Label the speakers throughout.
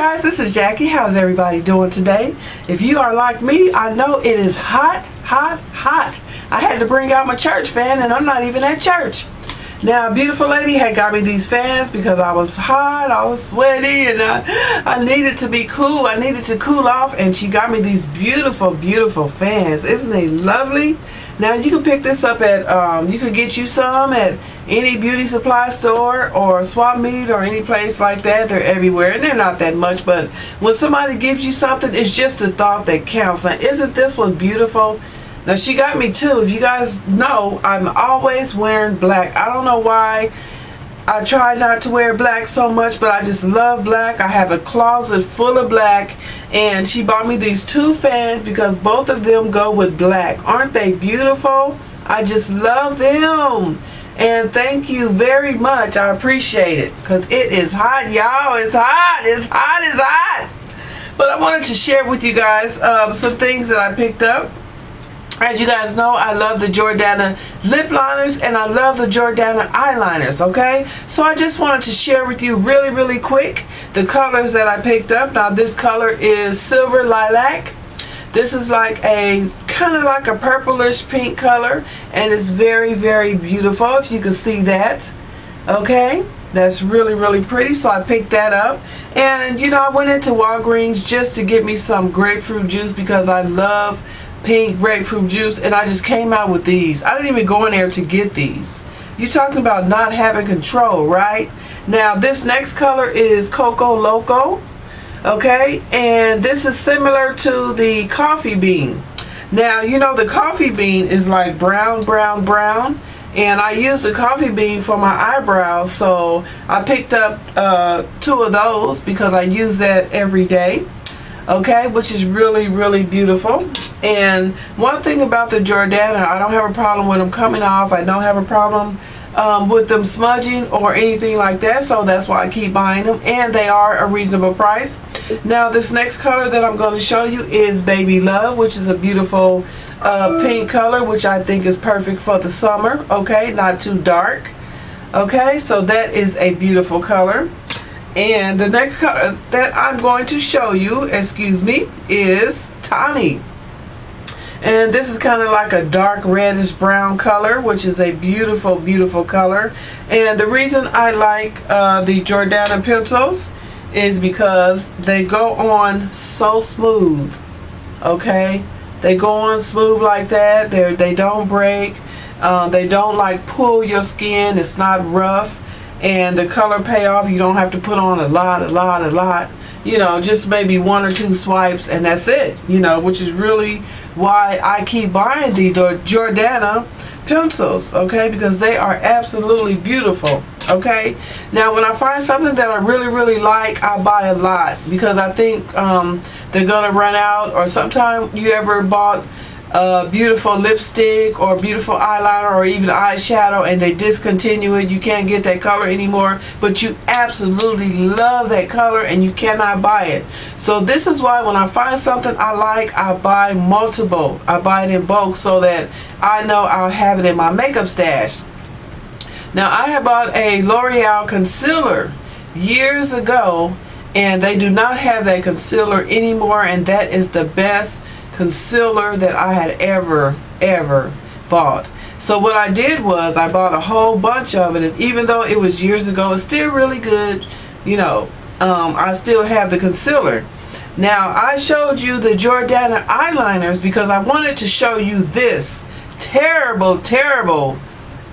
Speaker 1: guys, this is Jackie. How's everybody doing today? If you are like me, I know it is hot, hot, hot. I had to bring out my church fan and I'm not even at church. Now, a beautiful lady had got me these fans because I was hot, I was sweaty, and I, I needed to be cool. I needed to cool off, and she got me these beautiful, beautiful fans. Isn't they lovely? Now, you can pick this up at, um, you could get you some at any beauty supply store or swap meet or any place like that. They're everywhere, and they're not that much, but when somebody gives you something, it's just a thought that counts. Now, isn't this one beautiful? Now she got me too. If you guys know, I'm always wearing black. I don't know why. I try not to wear black so much, but I just love black. I have a closet full of black, and she bought me these two fans because both of them go with black. Aren't they beautiful? I just love them. And thank you very much. I appreciate it because it is hot, y'all. It's hot. It's hot. It's hot. But I wanted to share with you guys um, some things that I picked up as you guys know, I love the Jordana lip liners and I love the Jordana eyeliners, okay? So I just wanted to share with you really, really quick the colors that I picked up. Now this color is Silver Lilac. This is like a kind of like a purplish pink color and it's very, very beautiful if you can see that, okay? That's really, really pretty. So I picked that up. And, you know, I went into Walgreens just to get me some grapefruit juice because I love pink grapefruit juice and I just came out with these. I didn't even go in there to get these. You're talking about not having control, right? Now this next color is Coco Loco. Okay, and this is similar to the coffee bean. Now, you know the coffee bean is like brown, brown, brown. And I use the coffee bean for my eyebrows, so I picked up uh, two of those because I use that every day okay which is really really beautiful. And one thing about the Jordana I don't have a problem with them coming off. I don't have a problem um, with them smudging or anything like that so that's why I keep buying them and they are a reasonable price. Now this next color that I'm going to show you is Baby Love which is a beautiful uh, pink color which I think is perfect for the summer okay? Not too dark okay? So that is a beautiful color and the next color that I'm going to show you, excuse me, is Tawny. And this is kind of like a dark reddish brown color, which is a beautiful, beautiful color. And the reason I like uh, the Jordana pencils is because they go on so smooth. Okay? They go on smooth like that. They they don't break. Um, they don't like pull your skin. It's not rough and the color payoff you don't have to put on a lot a lot a lot. You know just maybe one or two swipes and that's it you know which is really why I keep buying the Jordana pencils okay? Because they are absolutely beautiful okay? Now when I find something that I really really like I buy a lot because I think um, they're gonna run out or sometime you ever bought a beautiful lipstick or beautiful eyeliner or even eyeshadow and they discontinue it. You can't get that color anymore but you absolutely love that color and you cannot buy it. So this is why when I find something I like I buy multiple. I buy it in bulk so that I know I'll have it in my makeup stash. Now I have bought a L'Oreal concealer years ago and they do not have that concealer anymore and that is the best concealer that I had ever, ever bought. So what I did was I bought a whole bunch of it and even though it was years ago, it's still really good. You know, um, I still have the concealer. Now I showed you the Jordana eyeliners because I wanted to show you this terrible, terrible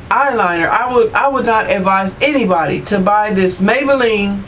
Speaker 1: eyeliner. I would I would not advise anybody to buy this Maybelline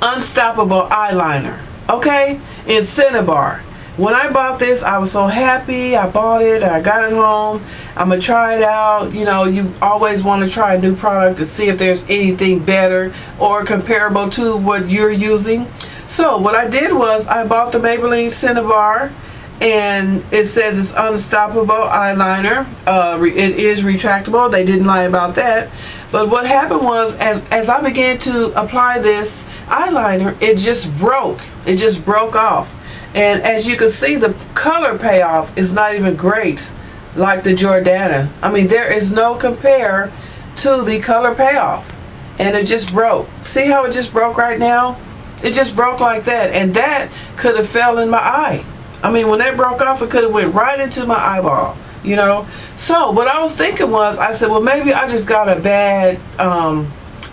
Speaker 1: Unstoppable eyeliner. Okay? In Cinnabar when I bought this, I was so happy. I bought it. I got it home. I'm going to try it out. You know, you always want to try a new product to see if there's anything better or comparable to what you're using. So what I did was I bought the Maybelline Cinnabar and it says it's unstoppable eyeliner. Uh, it is retractable. They didn't lie about that. But what happened was as, as I began to apply this eyeliner, it just broke. It just broke off. And as you can see, the color payoff is not even great like the Jordana. I mean, there is no compare to the color payoff. And it just broke. See how it just broke right now? It just broke like that. And that could have fell in my eye. I mean, when that broke off, it could have went right into my eyeball. You know? So, what I was thinking was, I said, well, maybe I just got a bad, um,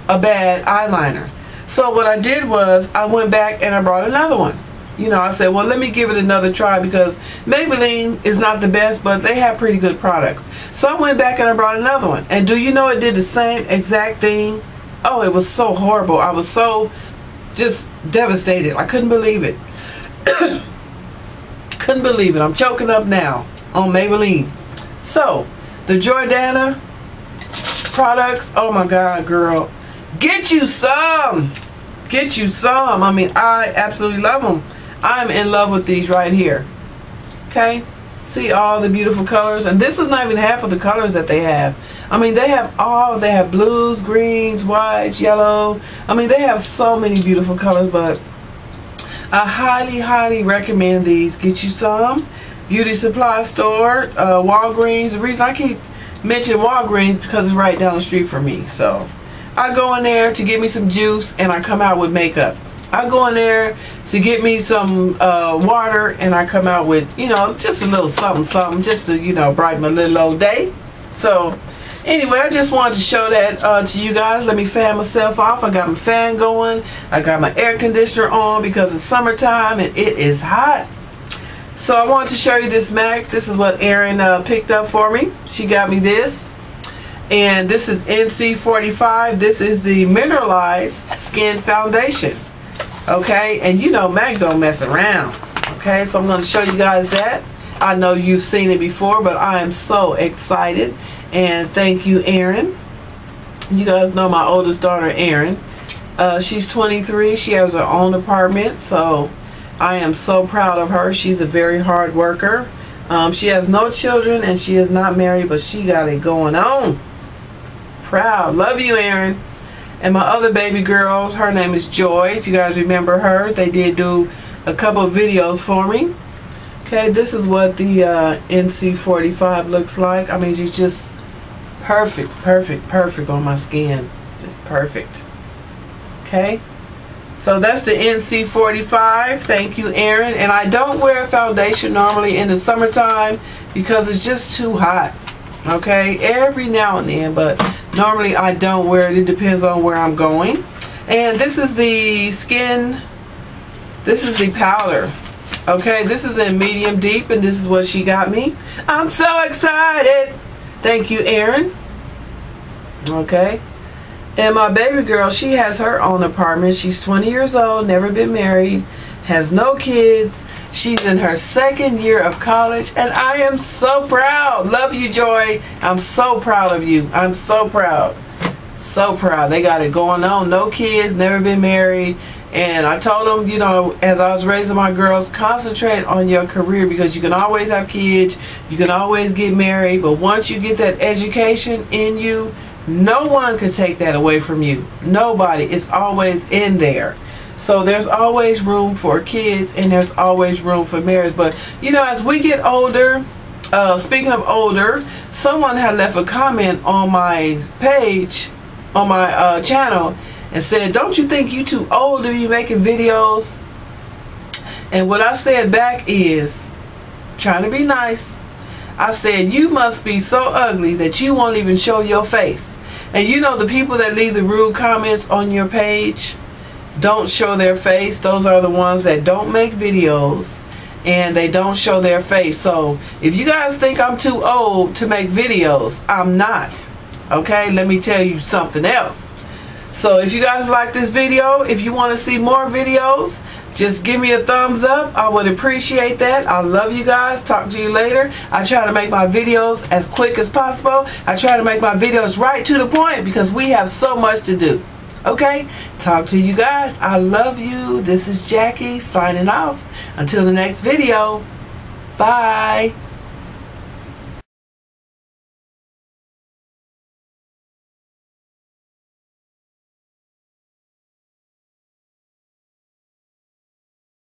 Speaker 1: a bad eyeliner. So what I did was, I went back and I brought another one you know, I said, well, let me give it another try because Maybelline is not the best, but they have pretty good products. So I went back and I brought another one. And do you know it did the same exact thing? Oh, it was so horrible. I was so just devastated. I couldn't believe it. couldn't believe it. I'm choking up now on Maybelline. So, the Jordana products, oh my God, girl. Get you some. Get you some. I mean, I absolutely love them. I'm in love with these right here. Okay? See all the beautiful colors. And this is not even half of the colors that they have. I mean, they have all, they have blues, greens, whites, yellow. I mean, they have so many beautiful colors, but I highly, highly recommend these. Get you some. Beauty supply store, uh, Walgreens. The reason I keep mentioning Walgreens because it's right down the street from me. So I go in there to get me some juice and I come out with makeup. I go in there to get me some uh, water and I come out with, you know, just a little something, something, just to, you know, brighten my little old day. So, anyway, I just wanted to show that uh, to you guys. Let me fan myself off. I got my fan going. I got my air conditioner on because it's summertime and it is hot. So I wanted to show you this MAC. This is what Erin uh, picked up for me. She got me this. And this is NC45. This is the Mineralized Skin Foundation okay? And you know Mac don't mess around okay? So I'm going to show you guys that. I know you've seen it before but I am so excited. And thank you Erin. You guys know my oldest daughter Erin. Uh, she's 23 she has her own apartment so I am so proud of her. She's a very hard worker. Um, she has no children and she is not married but she got it going on. Proud. Love you Erin and my other baby girl, her name is Joy. If you guys remember her, they did do a couple of videos for me. Okay, this is what the uh, NC45 looks like. I mean, she's just perfect, perfect, perfect on my skin. Just perfect. Okay. So that's the NC45. Thank you, Erin. And I don't wear foundation normally in the summertime because it's just too hot okay every now and then but normally I don't wear it. It depends on where I'm going. And this is the skin this is the powder. Okay this is in medium deep and this is what she got me. I'm so excited. Thank you Erin. Okay. And my baby girl she has her own apartment. She's 20 years old never been married has no kids. She's in her second year of college, and I am so proud. Love you, Joy. I'm so proud of you. I'm so proud. So proud. They got it going on. No kids, never been married. And I told them, you know, as I was raising my girls, concentrate on your career because you can always have kids, you can always get married, but once you get that education in you, no one can take that away from you. Nobody. It's always in there. So there's always room for kids and there's always room for marriage. But you know, as we get older, uh, speaking of older, someone had left a comment on my page, on my uh, channel, and said, "Don't you think you too old to be making videos?" And what I said back is, trying to be nice. I said, "You must be so ugly that you won't even show your face." And you know the people that leave the rude comments on your page don't show their face. Those are the ones that don't make videos and they don't show their face. So if you guys think I'm too old to make videos, I'm not. Okay, let me tell you something else. So if you guys like this video, if you want to see more videos, just give me a thumbs up. I would appreciate that. I love you guys. Talk to you later. I try to make my videos as quick as possible. I try to make my videos right to the point because we have so much to do. Okay, talk to you guys. I love you. This is Jackie signing off. Until the next video. Bye.